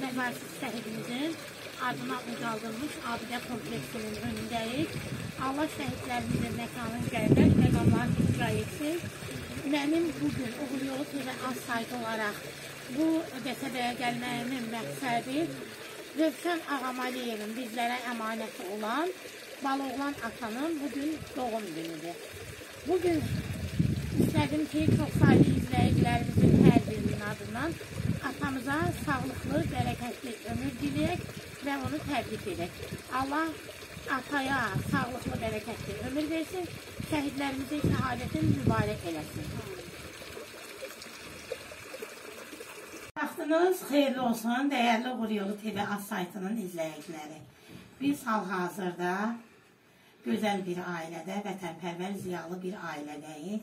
məvərsiz şəhidimizin adına ucaldılmış abidə kompleksinin önündəyik. Allah şəhidlərimizin məkanın gəlmək, məqamlarını icra etsin. Mənim bugün Uğur Yolu TV az sayt olaraq bu qəsəbəyə gəlməyimin məqsədi Rövşən Ağamaliyevin bizlərə əmanəti olan Baloğlan atanın bugün doğum günüdür. Bugün istedim ki çok sayılı izleyicilerimizin her birinin adından atamıza sağlıklı, bereketli ömür dileyek ve onu tebrik edek. Allah ataya sağlıklı, bereketli ömür versin. Şehitlerimizin şehadetin mübarek eləsin. Vaxtınız xeyirli olsun, değerli Uğur Yolu TV az saytının izləyiciləri. Biz hal-hazırda gözəl bir ailədə, vətənpərvər, ziyalı bir ailədəyik.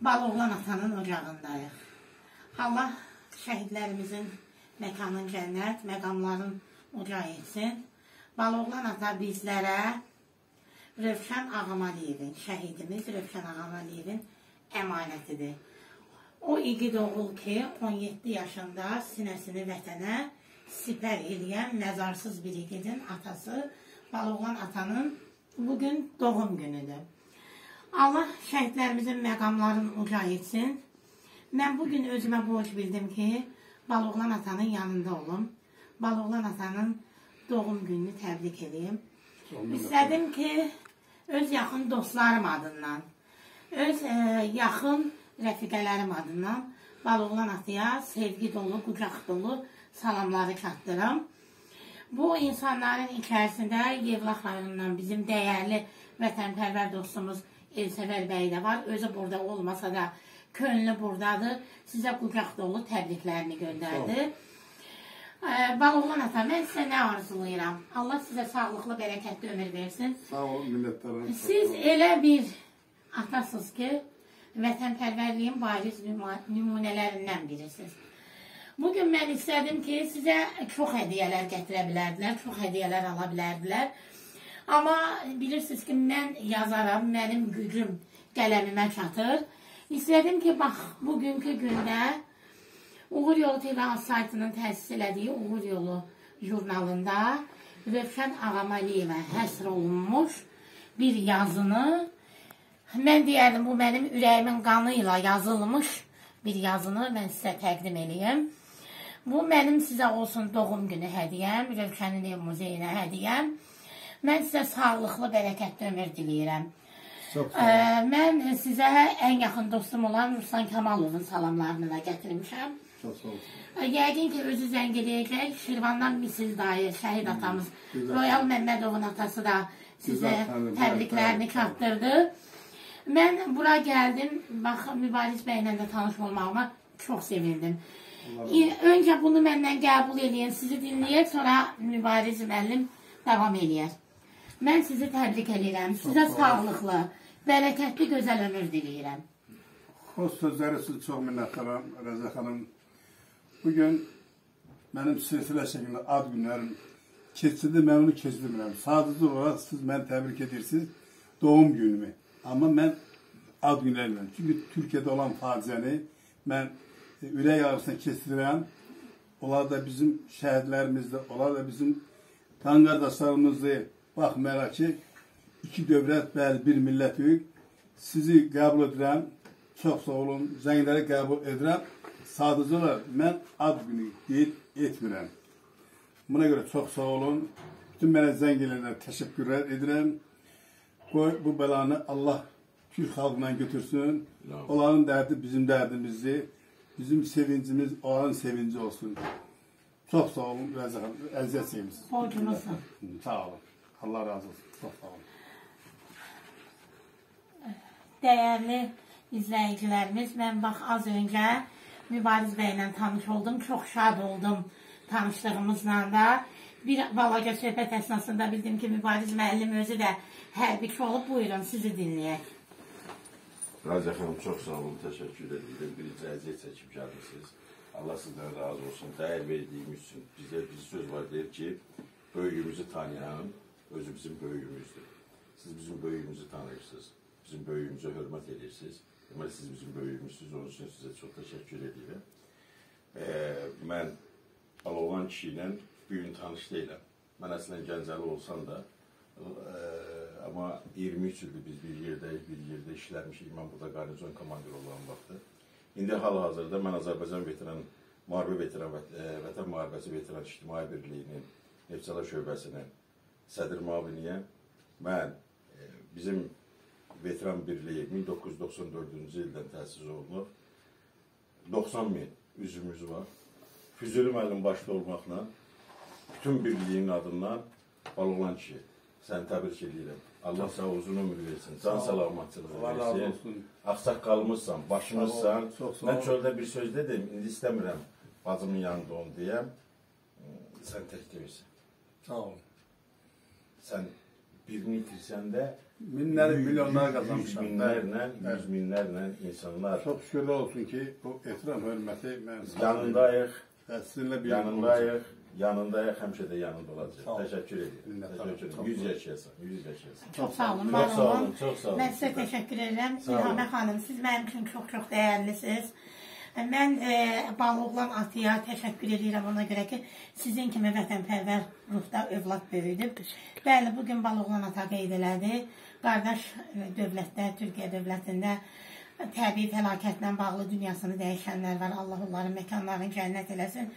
Baloğlan atanın ocağındayıq. Allah şəhidlərimizin məkanın cənnət, məqamların uca etsin. Baloğlan ata bizlərə Rövşən Ağamaliyevin, şəhidimiz Rövşən Ağamaliyevin əmanətidir. O igid oğul ki, 17 yaşında sinəsini vətənə sipər eləyən məzarsız bir igidin atası Baloğlan atanın bugün doğum günüdür. Allah şəhidlərimizin məqamlarını uca etsin. Mən bugün özümə borc bildim ki, Baloğlan atanın yanında olum. Baloğlan atanın doğum gününü təbrik edeyim. İstədim ki, öz yaxın dostlarım adından, öz e, yaxın rəfiqələrim adından Baloğlan ataya sevgi dolu, qucaq dolu salamları çatdırım. Bu insanların içərisində Yevlax rayonundan bizim dəyərli vətənpərvər dostumuz Elsəvər bəy də var. Özü burada olmasa da könlü buradadır. Sizə qucaq dolu təbriklərini göndərdi. Baloğlan ata, mən sizə nə arzulayıram? Allah sizə sağlıqlı, bərəkətli ömür versin. Sağ olun minnətdarım. Siz elə bir atasınız ki, vətənpərvərliyin bariz nümunələrindən birisiniz. Bugün mən istədim ki, sizə çox hədiyyələr gətirə bilərdilər, çox hədiyyələr ala bilərdilər. Amma bilirsiniz ki, mən yazaram, mənim gücüm qələmimə çatır. İstədim ki, bax, bugünkü gündə Uğur Yolu TV saytının təsis elədiyi Uğur Yolu jurnalında Rövşən Ağamaliyevə həsr olunmuş bir yazını mən deyərdim, bu mənim ürəyimin qanı ilə yazılmış bir yazını mən sizə təqdim edeyim. Bu mənim sizə olsun doğum günü hədiyyəm, Rövşənin ev muzeyinə hədiyyəm. Mən sizə sağlıqlı, bərəkətli ömür diləyirəm. Çox sağ olun. Mən sizə ən yaxın dostum olan Ruslan Kamalovun salamlarını da gətirmişəm. Çox sağ olun. Yəqin ki, özü zəng eləyəcək. Şirvandan Misil dayı, şəhid atamız, Royal Məmmədovun atası da sizə təbriklərini çatdırdı. Mən bura gəldim, bax, Mübariz bəylə də tanış olmağıma çox sevindim. Öncə bunu məndən qəbul edin, sizi dinləyək, sonra Mübariz müəllim davam eləyər. Mən sizi təbrik edirəm. Sizə sağlıqlı, bərəkətli, gözəl ömür diləyirəm. Xoş sözləri siz çox minnətdaram Rəzə xanım. Bugün mənim silsilə şəklində ad günlərim keçirdi, mən onu keçirmirəm. Sadəcə olaraq siz məni təbrik edirsiniz doğum günümü. Amma mən ad günlərimlə. Çünki Türkiyədə olan faciəni mən ürək ağrısına keçirirəm. Onlar da bizim şəhidlərimizdir, onlar da bizim qan qardaşlarımızdır. Baxmayaraq ki, iki dövlət, bəli, bir millətük. Sizi qəbul edirəm. Çox sağ olun. Zəngləri qəbul edirəm. Sadəcə olaraq mən ad günü qeyd etmirəm. Buna görə çox sağ olun. Bütün mənə zəng edənlərə təşəkkürlər edirəm. Qoy bu bəlanı Allah Türk xalqından götürsün. Onların dərdi bizim dərdimizdir. Bizim sevincimiz onların sevinci olsun. Çok sağ olun. Əziyyət çəkmişsiniz. Borcunuzdur. Sağ olun. Allah razı olsun. Çok sağ olun. Dəyərli izləyicilərimiz, mən bax az öncə Mübariz bəylə tanış oldum. Çox şad oldum tanışlığımızla da. Bir balaca söhbət əsnasında bildim ki, Mübariz müəllim özü də hərbiçi olub. Buyurun, sizi dinləyək. Razı xanım, çox sağ olun, təşəkkür edirəm. Birinci əziyyət çəkib gəlmişsiniz. Allah sizdən razı olsun. Dəyər verdiyimiz üçün bizə bir söz var deyir ki, böyüyümüzü tanıyan özü bizim böyüyümüzdür. Siz bizim böyüyümüzü tanıyırsınız. bizim böyüyümüzə hörmət edirsiniz. Deməli siz bizim böyüyümüzsünüz. Onun üçün sizə çox təşəkkür edirəm. E, mən Aloğlan kişi ilə bu gün tanış deyiləm. Mən əslən Gəncəli olsam da, e, amma 23 ildir biz bir yerdəyik, bir yerdə işləmişik. Mən burada qarnizon komandir olan vaxtı. İndi hal-hazırda mən Azərbaycan veteran müharibə veteran e, vətən müharibəsi veteran ictimai birliyinin Neftçala şöbəsinin sədr müaviniyəm. Mən e, bizim veteran birliyi 1994-cü ildən təsis olunub. 90 min üzvümüz var. Füzuli müəllim başda olmaqla bütün birliyin adından Baloğlan kişi səni təbrik edirəm. Allah sağ uzun ömür versin, can salamatçılığı versin. olsun. Ağsaqqalımızsan, başımızsan. Mən çöldə bir söz dedim, indi istəmirəm bacımın yanında onu deyəm. Sən tək deyirsən. Sağ olun. Sən birini itirsən də Minlər, yüz- milyonlar yüz qazanmışam. minlərlə, Evet. yüz minlərlə insanlar Çox şükürlər olsun ki, bu ehtiram hörməti mən yanındayıq, sizinlə bir yanındayıq, yanındayıq, həmişə də yanında olacaq. ol. Təşəkkür edirəm. Təşəkkür edirəm. 100 sağ ol. yaşayasan, 100 yaşayasan. Çox sağ olun, Çox var sağ olun, çox sağ olun. Mən sizə təşəkkür edirəm. İlhamə xanım, siz mənim üçün çox-çox dəyərlisiniz. Mən e, Baloğlan atıya təşəkkür edirəm ona görə ki, sizin kimi vətənpərvər ruhda övlad böyüdüb. Bəli, bu gün Baloğlan ata qeyd elədi. Qardaş e, dövlətdə, Türkiyə dövlətində təbii fəlakətlə bağlı dünyasını dəyişənlər var. Allah onların məkanlarını cənnət eləsin.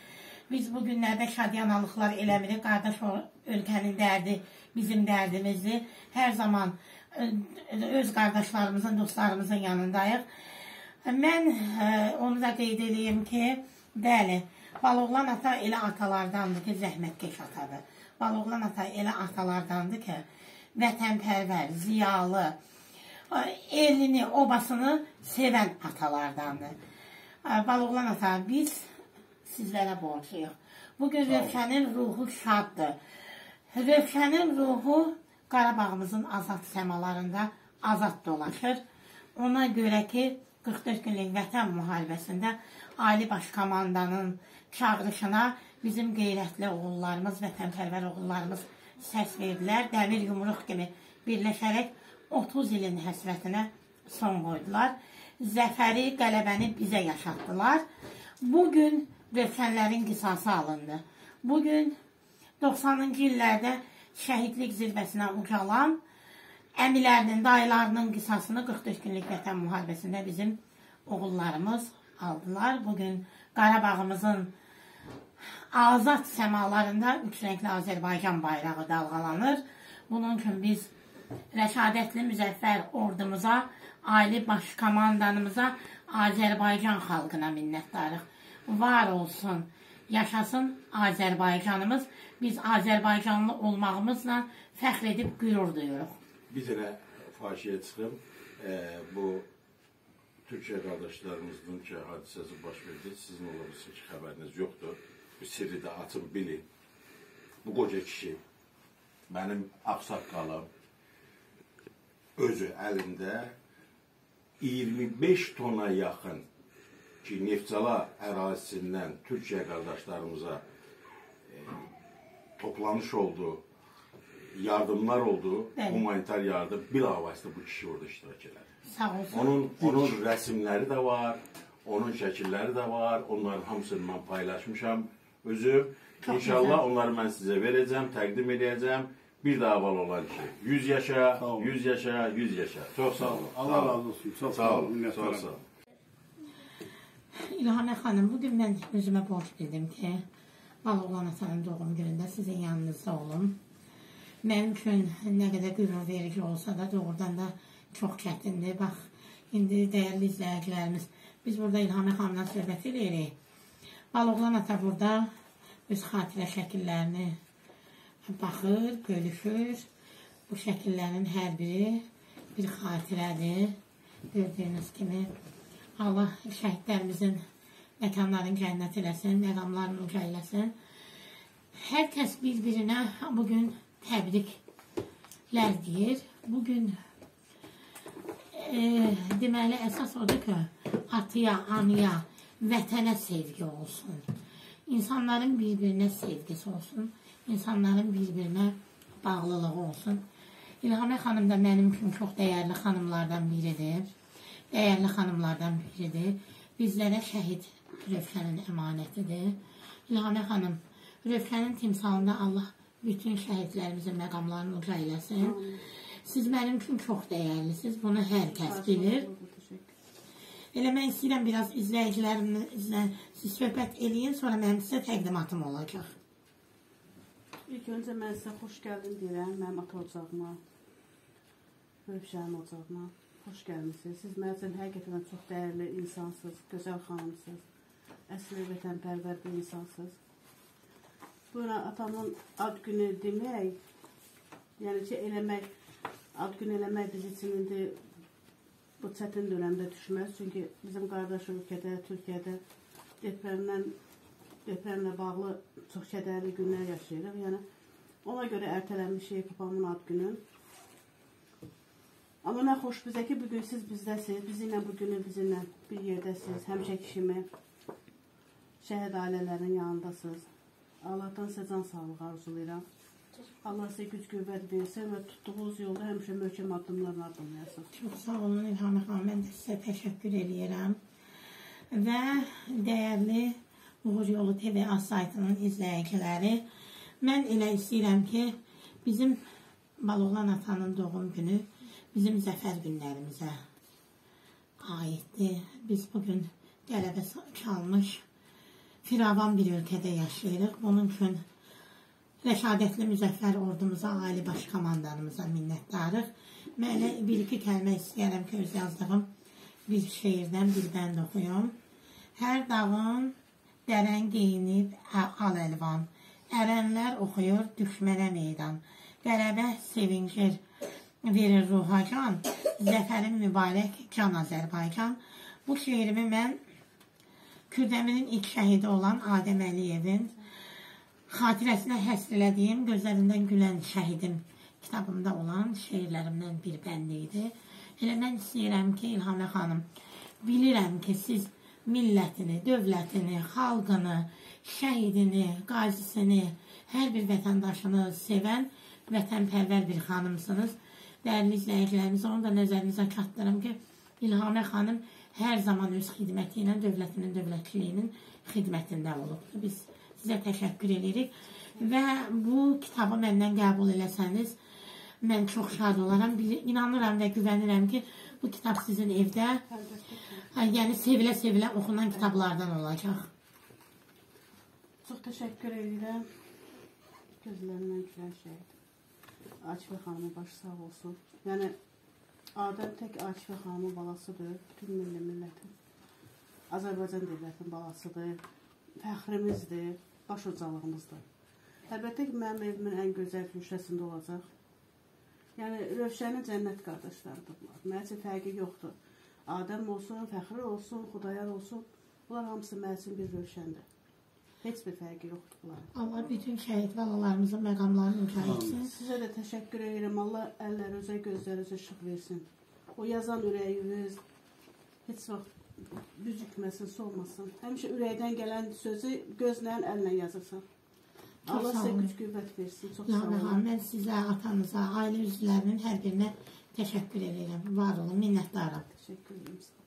Biz bu günlərdə şadyanlıqlar eləmirik. Qardaş ölkənin dərdi bizim dərdimizdir. Hər zaman ə, öz qardaşlarımızın, dostlarımızın yanındayıq. Mən ə, onu da qeyd edeyim ki, bəli, Baloğlan ata elə atalardandır ki, zəhmətkeş atadır. Baloğlan ata elə atalardandır ki, vətənpərvər, ziyalı, ə, elini, obasını sevən atalardandır. Ə, Baloğlan ata, biz sizlərə borcluyuq. Bugün Rövşənin ruhu şaddır. Rövşənin ruhu Qarabağımızın azad səmalarında azad dolaşır. Ona görə ki, 44 günlük vətən müharibəsində Ali Baş Komandanın çağırışına bizim qeyrətli oğullarımız, vətənpərvər oğullarımız səs verdilər. Dəmir yumruq kimi birləşərək 30 ilin həsrətinə son qoydular. Zəfəri, qələbəni bizə yaşatdılar. Bugün Rövşənlərin qisası alındı. Bugün 90-cı illərdə şəhidlik zirvəsinə ucalan əmilərinin, dayılarının qisasını 44 günlük vətən müharibəsində bizim oğullarımız aldılar. Bugün Qarabağımızın azad səmalarında üç rəngli Azərbaycan bayrağı dalğalanır. Bunun üçün biz rəşadətli müzəffər ordumuza, ali baş komandanımıza, Azərbaycan xalqına minnətdarıq. Var olsun, yaşasın Azərbaycanımız. Biz Azərbaycanlı olmağımızla fəxr edib qürur duyuruq. Bir dənə faşiyə çıxım. E, bu Türkiyə qardaşlarımızın ki, hadisəsi baş verdi. Sizin olursa ki, xəbəriniz yoxdur. Bu sirri də açın, bilin. Bu qoca kişi, mənim ağsaqqalım, özü əlində 25 tona yaxın ki, Neftçala ərazisindən Türkiyə qardaşlarımıza e, toplamış oldu, yardımlar oldu, Bəli. humanitar yardım bilavasitə bu kişi orada iştirak elədi. Sağ olsun. Onun onun rəsmləri də var, onun şəkilləri də var. Onların hamısını mən paylaşmışam özüm. Çox İnşallah gözəl. onları mən sizə verəcəm, təqdim edəcəm. Bir daha aval olan ki, 100 yaşa, Sağ olun. 100 yaşa, 100 yaşa. Çox sağ olun. Allah olun. razı olsun. Çox Sağ olun. minnətdaram. Çox sağ olun. İlhamə xanım, bugün mən özümə borc bildim ki, Baloğlan atanın doğum günündə sizin yanınızda olum. Mənim üçün nə qədər qürur verici olsa da doğrudan da çox çətindir. Bax, indi dəyərli izləyicilərimiz, biz burada İlhamə xanımla söhbət edirik. Baloğlan ata burada öz xatirə şəkillərini baxır, bölüşür. Bu şəkillərin hər biri bir xatirədir. Gördüyünüz kimi Allah şəhidlərimizin məkanlarını cənnət eləsin, məqamlarını uca eləsin. Hər kəs bir-birinə bugün təbriklər deyir. Bugün e, deməli əsas odur ki, atıya, anıya, vətənə sevgi olsun. İnsanların bir-birinə sevgisi olsun. İnsanların bir-birinə bağlılığı olsun. İlhamə xanım da mənim üçün çox dəyərli xanımlardan biridir. Dəyərli xanımlardan biridir. Bizlərə şəhid Rövşənin əmanətidir. İlhamə xanım, Rövşənin timsalında Allah bütün şəhidlərimizin məqamlarını uca eləsin. Siz mənim üçün çox dəyərlisiniz. Bunu hər kəs bilir. Elə mən istəyirəm biraz izləyicilərimizlə siz söhbət eləyin, sonra mənim sizə təqdimatım olacaq. İlk öncə mən sizə xoş gəldin deyirəm, mənim ata ocağıma, Rövşənin ocağına. Xoş gəlmisiniz. Siz mənim üçün həqiqətən çox dəyərli insansınız, gözəl xanımsınız. Əsli vətənpərvər bir insansınız. Buyurun, atamın ad günü demək, yəni ki, eləmək, ad günü eləmək biz üçün indi bu çətin dönəmdə düşməz. Çünki bizim qardaş ölkədə, Türkiyədə depremdən depremlə bağlı çox kədərli günlər yaşayırıq. Yəni ona görə ertələnmişik papamın ad günün. Amma nə xoş bizə ki, bu gün siz bizdəsiniz. Bizimlə bu günü bizimlə bir yerdəsiniz. Həmişə kişimi şəhid ailələrin yanındasınız. Allahdan sizə can sağlığı arzulayıram. Allah sizə güc qüvvət versin və tutduğunuz yolda həmişə möhkəm addımlarla addımlayasınız. Çox sağ olun İlham xanım. Mən də sizə təşəkkür edirəm. Və dəyərli Uğur Yolu TV saytının izləyiciləri, mən elə istəyirəm ki, bizim Baloğlan atanın doğum günü bizim zəfər günlərimizə aiddir. Biz bugün qələbə çalmış firavan bir ölkədə yaşayırıq. Bunun üçün rəşadətli müzəffər ordumuza, ali baş komandanımıza minnətdarıq. Mən bir-iki kəlmə istəyərəm ki, öz yazdığım bir şeirdən bir bənd oxuyum. Hər dağın dərən geyinib al əlvan, ərənlər oxuyur düşmənə meydan. Qələbə sevincir verir ruha can, zəfərin mübarək can Azərbaycan. Bu şeirimi mən Kürdəminin ilk şəhidi olan Adəm Əliyevin xatirəsinə həsr elədiyim Gözlərindən gülən şəhidim kitabımda olan şeirlərimdən bir bəndi idi. Elə mən istəyirəm ki, İlhamə xanım, bilirəm ki, siz millətini, dövlətini, xalqını, şəhidini, qazisini, hər bir vətəndaşını sevən vətənpərvər bir xanımsınız. Dəyərli izləyicilərimiz, onu da nəzərinizə çatdırım ki, İlhamə xanım hər zaman öz xidməti ilə dövlətinin, dövlətliyinin xidmətində olubdur. Biz sizə təşəkkür edirik və bu kitabı məndən qəbul eləsəniz, mən çox şad olaram. İnanıram və güvənirəm ki, bu kitab sizin evdə, yəni sevilə-sevilə oxunan kitablardan olacaq. Çox təşəkkür edirəm. Gözlərindən gülər şey. Akifə xanımın başı sağ olsun. Yəni Adəm tək Akifə xanımın balasıdır, bütün milli millətin. Azərbaycan dövlətinin balasıdır, fəxrimizdir, baş ocalığımızdır. Əlbəttə ki, mənim evimin ən gözəl güşəsində olacaq. Yəni, Rövşənin cənnət qardaşlarıdır bunlar. Mənim üçün fərqi yoxdur. Adəm olsun, Fəxri olsun, Xudayar olsun, bunlar hamısı mənim üçün bir Rövşəndir. Heç bir fərqi yoxdur bunların. Allah bütün şəhid balalarımızın məqamlarını uca etsin. Sizə də təşəkkür edirəm. Allah əllərinizə, gözlərinizə işıq versin. O yazan ürəyiniz heç vaxt büzükməsin, solmasın. Həmişə ürəkdən gələn sözü gözlə, əllə yazırsan. Allah sizə güc qüvvət versin. Çox sağ olun. mən sizə, atanıza, ailə üzvlərinin hər birinə təşəkkür edirəm. Var olun, minnətdaram. Təşəkkür edirəm.